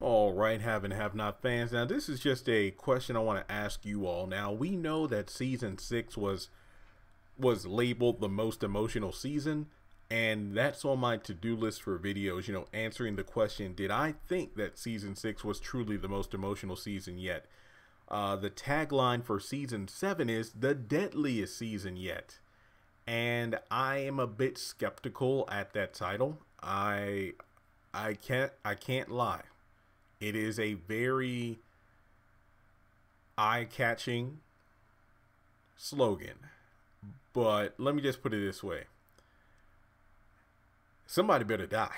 All right, have and have not fans. Now, this is just a question I want to ask you all. Now, we know that season six was was labeled the most emotional season, and that's on my to-do list for videos. You know, answering the question: Did I think that season six was truly the most emotional season yet? Uh, the tagline for season seven is the deadliest season yet, and I am a bit skeptical at that title. I I can't I can't lie. It is a very eye-catching slogan. But let me just put it this way. Somebody better die.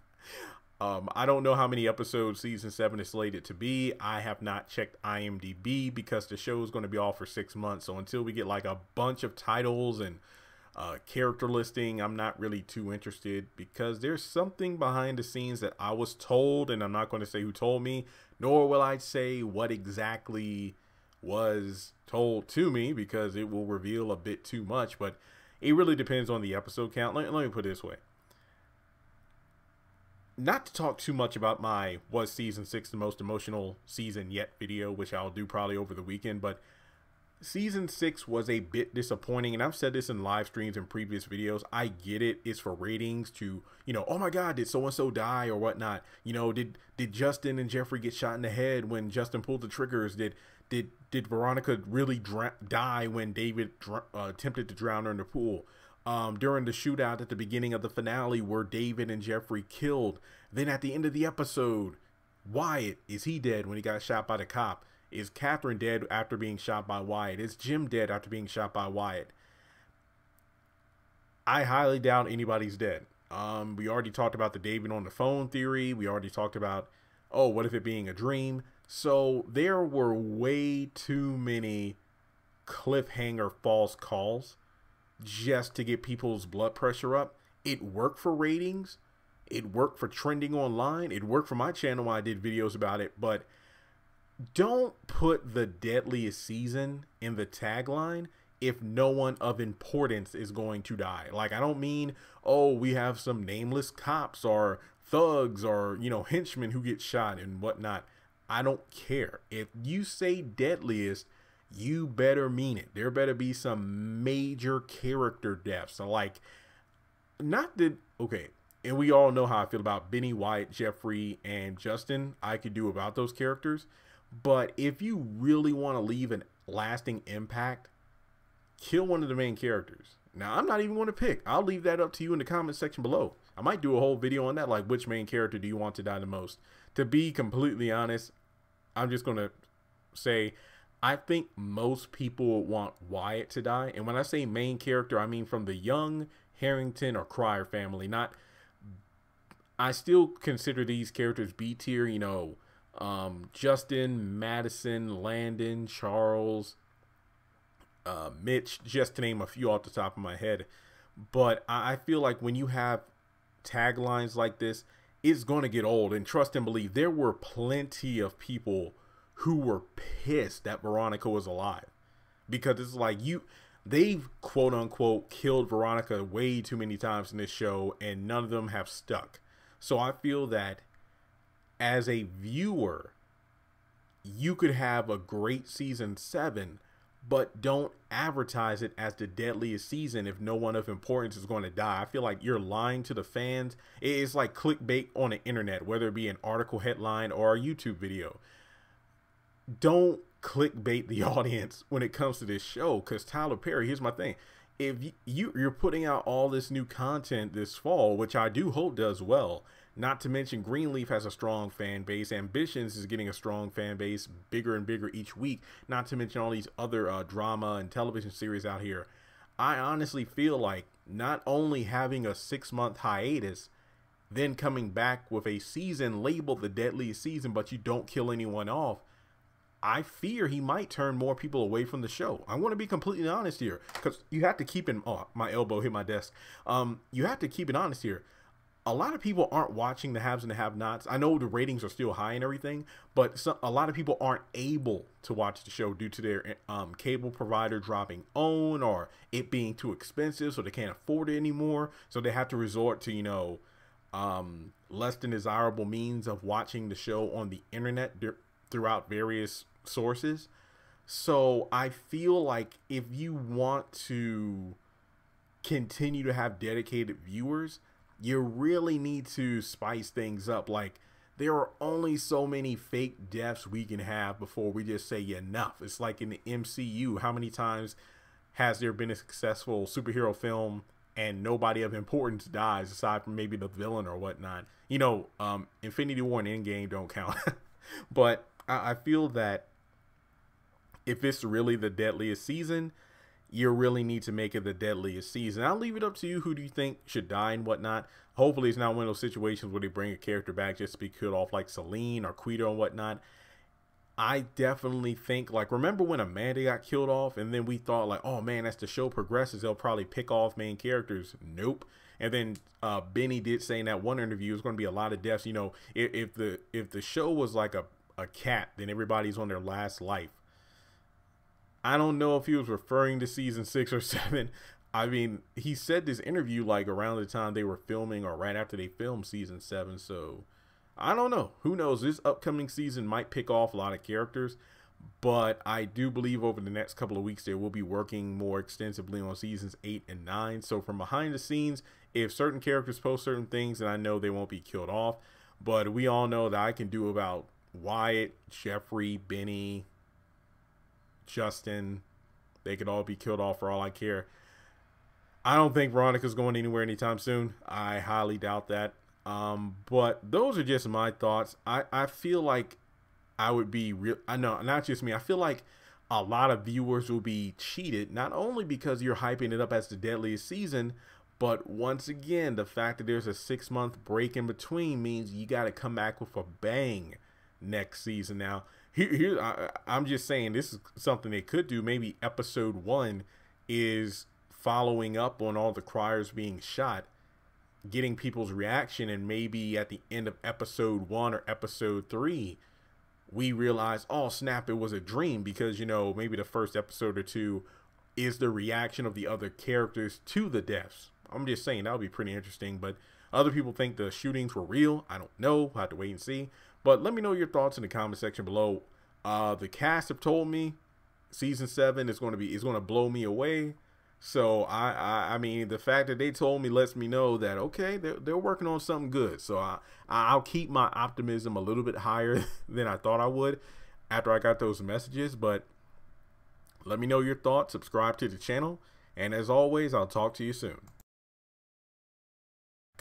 um, I don't know how many episodes season 7 is slated to be. I have not checked IMDb because the show is going to be off for six months. So until we get like a bunch of titles and uh, character listing, I'm not really too interested because there's something behind the scenes that I was told, and I'm not going to say who told me, nor will I say what exactly was told to me because it will reveal a bit too much. But it really depends on the episode count. Let, let me put it this way. Not to talk too much about my was season six the most emotional season yet video, which I'll do probably over the weekend, but season six was a bit disappointing and i've said this in live streams and previous videos. I get it. It's for ratings to you know oh my god did so and so die or whatnot? You know did did justin and jeffrey get shot in the head when justin pulled the triggers? Did did did veronica really die when david uh, attempted to drown her in the pool? Um, during the shootout at the beginning of the finale were david and jeffrey killed then at the end of the episode wyatt is he dead when he got shot by the cop is Katheryn dead after being shot by Wyatt? Is Jim dead after being shot by Wyatt? I highly doubt anybody's dead. Um, we already talked about the David on the phone theory. We already talked about, oh, what if it being a dream? So there were way too many cliffhanger false calls just to get people's blood pressure up. It worked for ratings. It worked for trending online. It worked for my channel when I did videos about it. But don't put the deadliest season in the tagline if no one of importance is going to die. Like I don't mean, oh, we have some nameless cops or thugs or you know henchmen who get shot and whatnot. I don't care. If you say deadliest, you better mean it. There better be some major character deaths. So like not that okay, and we all know how I feel about Benny Wyatt, Jeffrey, and Justin. I could do about those characters. But if you really want to leave a lasting impact, kill one of the main characters. Now, I'm not even going to pick. I'll leave that up to you in the comment section below. I might do a whole video on that, like which main character do you want to die the most. To be completely honest, I'm just going to say I think most people want Wyatt to die. And when I say main character, I mean from the Young, Harrington, or Cryer family. Not. I still consider these characters B tier, you know, um, Justin, Madison, Landon, Charles, uh, Mitch, just to name a few off the top of my head. But I feel like when you have taglines like this, it's going to get old. And trust and believe, there were plenty of people who were pissed that Veronica was alive. Because it's like you, they've quote unquote killed Veronica way too many times in this show, and none of them have stuck. So I feel that as a viewer, you could have a great season seven, but don't advertise it as the deadliest season if no one of importance is going to die. I feel like you're lying to the fans. It's like clickbait on the internet, whether it be an article headline or a YouTube video. Don't clickbait the audience when it comes to this show because Tyler Perry, here's my thing. If you, you're putting out all this new content this fall, which I do hope does well, not to mention, Greenleaf has a strong fan base. Ambitions is getting a strong fan base, bigger and bigger each week. Not to mention all these other uh, drama and television series out here. I honestly feel like not only having a six month hiatus, then coming back with a season labeled the deadliest season, but you don't kill anyone off. I fear he might turn more people away from the show. I want to be completely honest here because you have to keep in. Oh, my elbow hit my desk. Um, you have to keep it honest here a lot of people aren't watching the haves and the have-nots. I know the ratings are still high and everything, but some, a lot of people aren't able to watch the show due to their um, cable provider dropping OWN or it being too expensive, so they can't afford it anymore. So they have to resort to you know um, less than desirable means of watching the show on the internet throughout various sources. So I feel like if you want to continue to have dedicated viewers, you really need to spice things up. Like there are only so many fake deaths we can have before we just say enough. It's like in the MCU, how many times has there been a successful superhero film and nobody of importance dies aside from maybe the villain or whatnot? You know, um, Infinity War and Endgame don't count. but I, I feel that if it's really the deadliest season, you really need to make it the deadliest season. I'll leave it up to you. Who do you think should die and whatnot? Hopefully, it's not one of those situations where they bring a character back just to be killed off like Celine or Quido and whatnot. I definitely think, like, remember when Amanda got killed off and then we thought, like, oh man, as the show progresses, they'll probably pick off main characters. Nope. And then uh, Benny did say in that one interview, it's going to be a lot of deaths. You know, if, if the if the show was like a, a cat, then everybody's on their last life I don't know if he was referring to season six or seven. I mean, he said this interview like around the time they were filming or right after they filmed season seven. So I don't know. Who knows? This upcoming season might pick off a lot of characters, but I do believe over the next couple of weeks they will be working more extensively on seasons eight and nine. So from behind the scenes, if certain characters post certain things, then I know they won't be killed off. But we all know that I can do about Wyatt, Jeffrey, Benny, Justin. They could all be killed off for all I care. I don't think Veronica's going anywhere anytime soon. I highly doubt that. Um, but those are just my thoughts. I, I feel like I would be real. I know, not just me. I feel like a lot of viewers will be cheated, not only because you're hyping it up as the deadliest season, but once again, the fact that there's a six month break in between means you got to come back with a bang next season. Now, here, here I, I'm just saying this is something they could do. Maybe episode one is following up on all the Cryers being shot, getting people's reaction, and maybe at the end of episode one or episode three, we realize, oh snap, it was a dream because you know maybe the first episode or two is the reaction of the other characters to the deaths. I'm just saying that would be pretty interesting, but other people think the shootings were real. I don't know. We'll have to wait and see. But let me know your thoughts in the comment section below. Uh, the cast have told me season seven is going to be is going to blow me away. So I, I, I mean the fact that they told me lets me know that okay they're they're working on something good. So I I'll keep my optimism a little bit higher than I thought I would after I got those messages. But let me know your thoughts. Subscribe to the channel, and as always, I'll talk to you soon.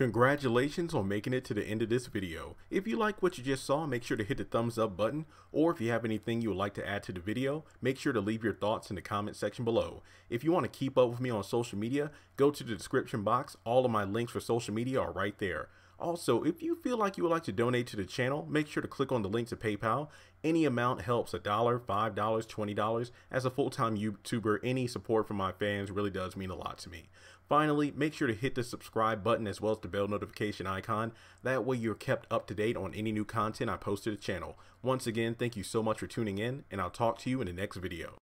Congratulations on making it to the end of this video. If you like what you just saw, make sure to hit the thumbs up button, or if you have anything you would like to add to the video, make sure to leave your thoughts in the comment section below. If you want to keep up with me on social media, go to the description box. All of my links for social media are right there. Also, if you feel like you would like to donate to the channel, make sure to click on the link to PayPal. Any amount helps, a dollar, $5, $20. As a full-time YouTuber, any support from my fans really does mean a lot to me. Finally, make sure to hit the subscribe button as well as the bell notification icon. That way you're kept up to date on any new content I post to the channel. Once again, thank you so much for tuning in, and I'll talk to you in the next video.